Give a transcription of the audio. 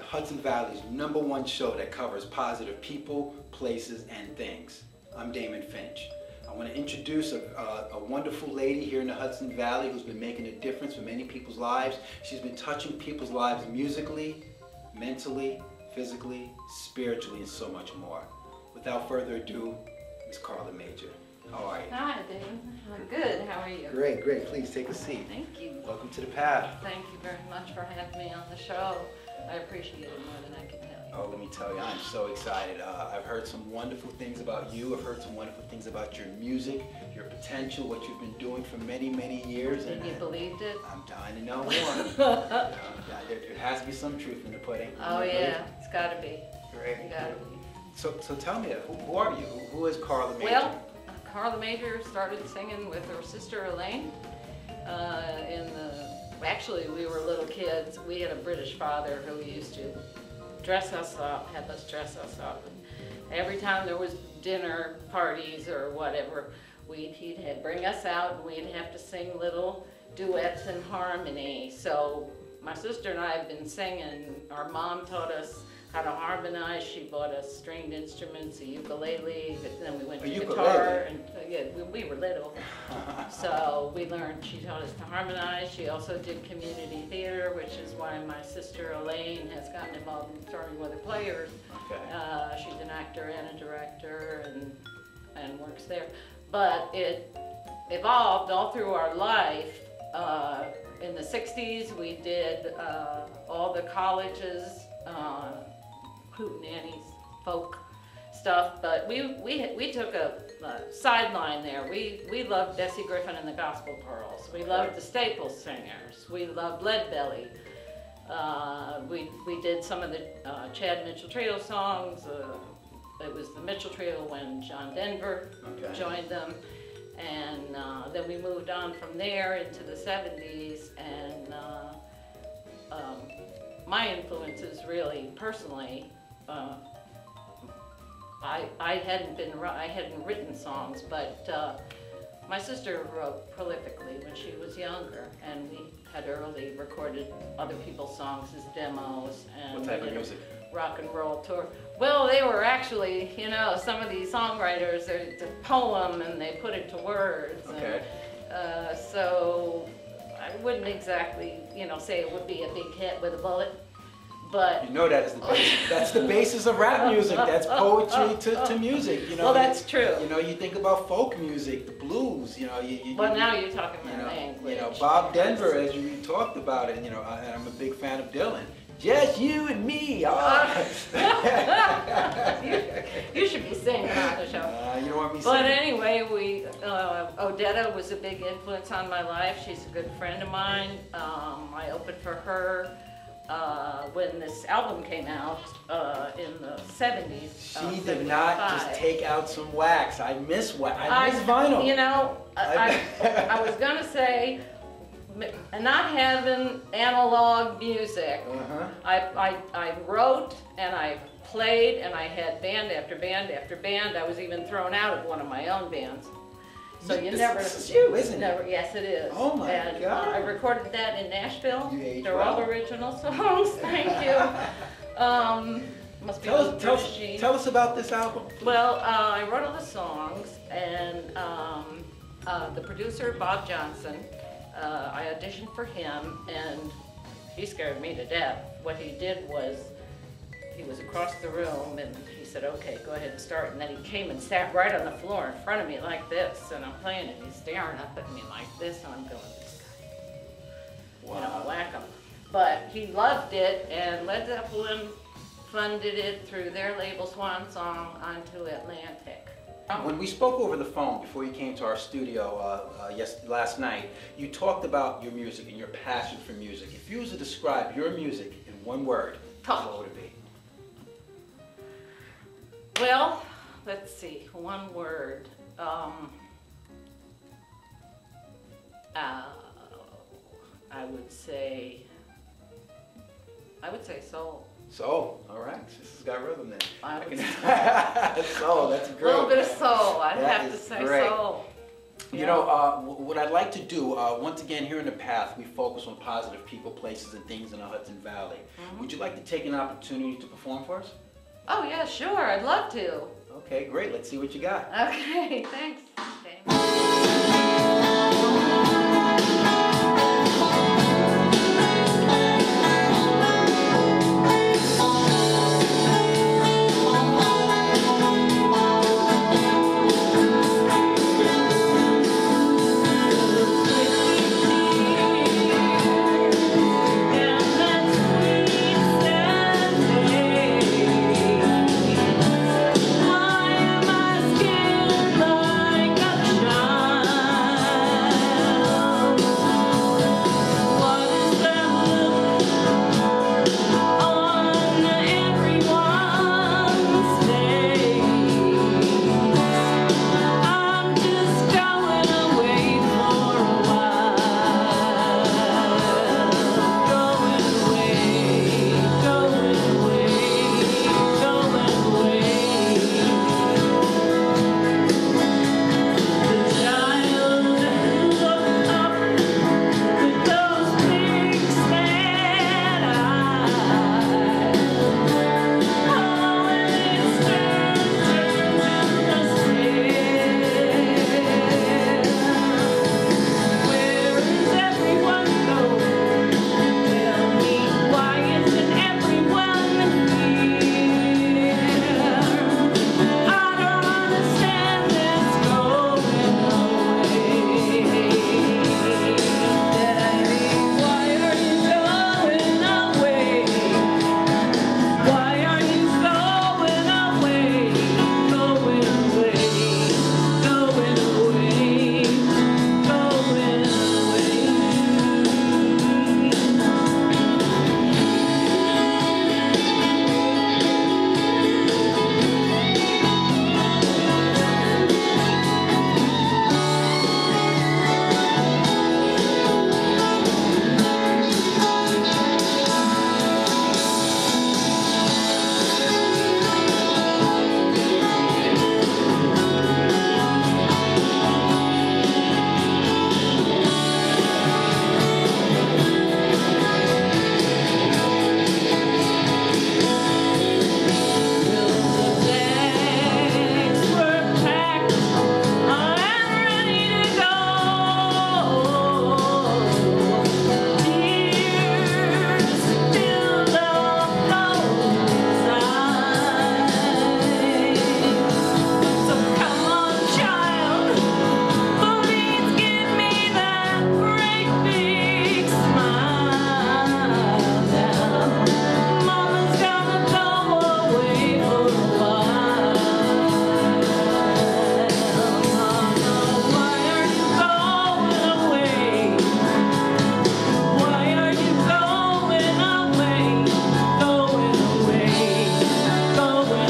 Hudson Valley's number one show that covers positive people, places, and things. I'm Damon Finch. I want to introduce a, a, wonderful lady here in the Hudson Valley who's been making a difference for many people's lives. She's been touching people's lives musically, mentally, physically, spiritually, and so much more. Without further ado, Miss Karla Major. How are you? Hi. I'm good. How are you? Great, great. Please take a seat. Thank you. Welcome to the path. Thank you very much for having me on the show. I appreciate it more than I can tell you. Oh, let me tell you, I'm so excited. Uh, I've heard some wonderful things about you. I've heard some wonderful things about your music, your potential, what you've been doing for many, many years. And, and you believed it? I'm dying to know more. uh, there, there, has to be some truth in the pudding. Oh, yeah. It's got to be. Great. It's got to be. So, so tell me, who, who are you? Who, who is Karla Major? Well, Karla Major started singing with her sister Elaine uh, in the actually we were little kids. We had a British father who used to dress us up, have us dress us up. And every time there was dinner parties or whatever, we'd, he'd have, bring us out and we'd have to sing little duets in harmony. So my sister and I have been singing. Our mom taught us how to harmonize. She bought us stringed instruments, a ukulele, then we went to guitar. And uh, yeah, we, we were little. so we learned, she taught us to harmonize. She also did community theater, which is why my sister Elaine has gotten involved in starting with the players. Okay. Uh, she's an actor and a director and, and works there. But it evolved all through our life. Uh, in the 60s, we did uh, all the colleges uh, hootenannies, folk stuff, but we, we, we took a, a sideline there. We, we loved Bessie Griffin and the Gospel Pearls. We loved the Staples Singers. We loved Leadbelly. Uh, we, we did some of the uh, Chad Mitchell Trio songs. Uh, it was the Mitchell Trio when John Denver okay. joined them. And uh, then we moved on from there into the 70s. And uh, um, my influences really, personally, uh, I, I hadn't been, I hadn't written songs, but uh, my sister wrote prolifically when she was younger, and we had early recorded other people's songs as demos. And what type of music? Rock and roll tour. Well, they were actually, you know, some of these songwriters, it's a poem and they put it to words. Okay. And, uh, so I wouldn't exactly, you know, say it would be a big hit with a bullet. But you know that is the basis. that's the basis of rap music. That's poetry to, to music. You know. Well, that's true. You know, you think about folk music, the blues. You know, you. you well, you, now you're talking you know, language. You know, Bob Denver, as you talked about it. You know, and I'm a big fan of Dylan. Just you and me. Oh. you, you, should be singing on the show. Uh, you don't want me But anyway, we uh, Odetta was a big influence on my life. She's a good friend of mine. Um, I opened for her uh, when this album came out uh, in the 70s. She uh, did not just take out some wax. I miss wax. I miss I, vinyl. You know, I, I, I was going to say, not having analog music, -huh. I, I, I wrote and I played and I had band after band after band. I was even thrown out of one of my own bands. So you this, never. This is you, isn't never, it? Yes, it is. Oh my and, God! Uh, I recorded that in Nashville. You They're well. all original songs. Thank you. um, must be tell, us, tell, tell, us about this album. Well, uh, I wrote all the songs, and um, uh, the producer Bob Johnson. Uh, I auditioned for him, and he scared me to death. What he did was he was across the room and he said, okay, go ahead and start. And then he came and sat right on the floor in front of me like this. And I'm playing and he's staring up at me like this. And I'm going, this guy, wow. you know, whack him. But he loved it and Led Zeppelin funded it through their label Swan Song onto Atlantic. When we spoke over the phone before you came to our studio uh, uh, yes, last night, you talked about your music and your passion for music. If you was to describe your music in one word, what would it be? Well, let's see, one word. Um, uh, I would say, I would say soul. Soul, all right. This has got rhythm then. I would I soul, that's great. A little bit of soul, I'd that have to say great. soul. You yeah. know, uh, what I'd like to do, uh, once again, here in The Path, we focus on positive people, places, and things in the Hudson Valley. Mm -hmm. Would you like to take an opportunity to perform for us? Oh yeah, sure, I'd love to. Okay, great, let's see what you got. Okay, thanks. Okay.